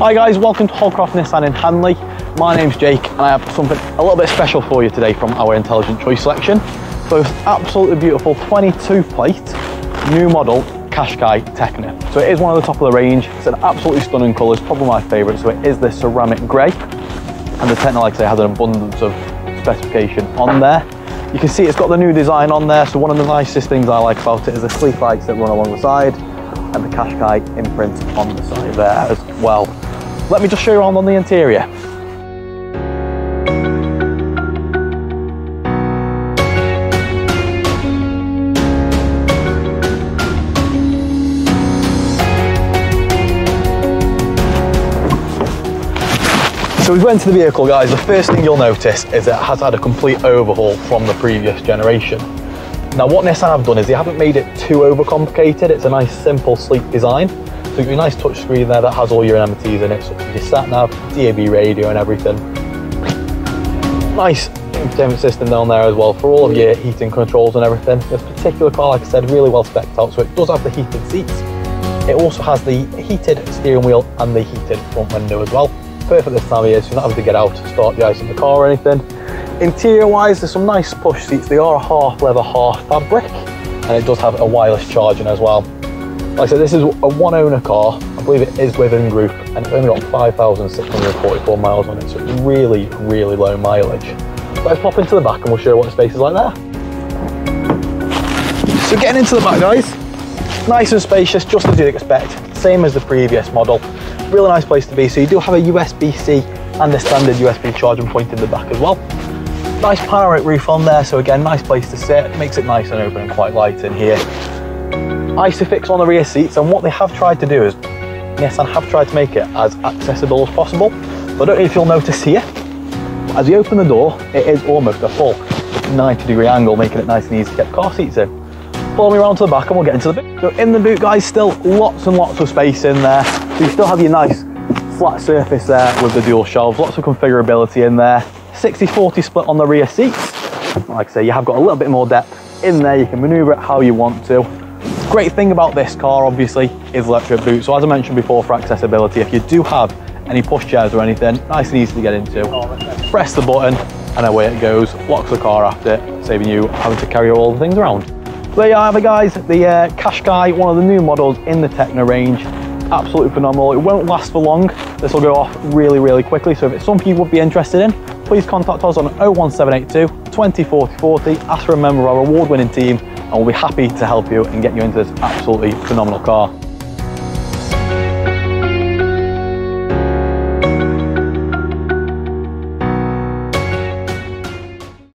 Hi guys, welcome to Holdcroft Nissan in Hanley. My name's Jake and I have something a little bit special for you today from our Intelligent Choice selection. So it's absolutely beautiful 22 plate, new model Qashqai Tekna. So it is one of the top of the range. It's an absolutely stunning colour, it's probably my favourite. So it is the ceramic grey. And the Tekna, like I say, has an abundance of specification on there. You can see it's got the new design on there. So one of the nicest things I like about it is the sleek lights that run along the side and the Qashqai imprint on the side there as well. Let me just show you around on the interior. So we went to the vehicle guys, the first thing you'll notice is it has had a complete overhaul from the previous generation. Now what Nissan have done is they haven't made it too overcomplicated, it's a nice simple sleek design. So you've got a nice touchscreen there that has all your amenities in it, such as your sat nav, DAB radio and everything. Nice entertainment system down there as well for all of your heating controls and everything. This particular car, like I said, really well spec'd out, so it does have the heated seats. It also has the heated steering wheel and the heated front window as well. Perfect this time of year, so you're not having to get out start the ice in the car or anything. Interior wise, there's some nice push seats. They are half leather, half fabric, and it does have a wireless charging as well. Like I said, this is a one owner car. I believe it is within group, and it's only got 5,644 miles on it, so it's really, really low mileage. Let's pop into the back and we'll show you what space is like there. So getting into the back, guys, nice and spacious, just as you'd expect, same as the previous model. Really nice place to be. So you do have a USB-C and a standard USB charging point in the back as well. Nice panoramic roof on there, so again, nice place to sit. Makes it nice and open and quite light in here. Isofix on the rear seats, and what they have tried to do is, Nissan have tried to make it as accessible as possible. But I don't know if you'll notice here, as you open the door, it is almost a full 90 degree angle, making it nice and easy to get car seats in. Follow me around to the back and we'll get into the boot. So in the boot, guys, still lots and lots of space in there. So you still have your nice flat surface there with the dual shelves, lots of configurability in there. 60-40 split on the rear seats. Like I say, you have got a little bit more depth in there. You can maneuver it how you want to. Great thing about this car, obviously, is electric boot. So as I mentioned before, for accessibility, if you do have any push chairs or anything, nice and easy to get into. Press the button and away it goes. Locks the car after, saving you having to carry all the things around. So there you have it guys, the uh, Qashqai, one of the new models in the Tekna range. Absolutely phenomenal. It won't last for long. This will go off really, really quickly. So if it's something you would be interested in, please contact us on 01782 20 40 40. Ask for a member of our award-winning team and we'll be happy to help you and get you into this absolutely phenomenal car.